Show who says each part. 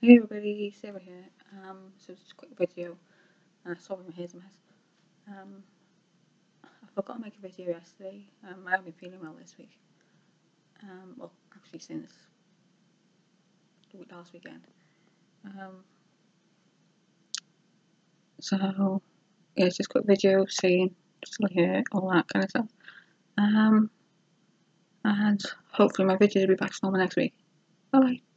Speaker 1: Hey everybody, Sarah here. Um, so just a quick video. Uh, sorry my hair's a mess. Um, I forgot to make a video yesterday. Um, I haven't been feeling well this week. Um, well, actually since the week last weekend. Um, so yeah, it's just a quick video saying still here, all that kind of stuff. Um, and hopefully my videos will be back to normal next week. Bye bye.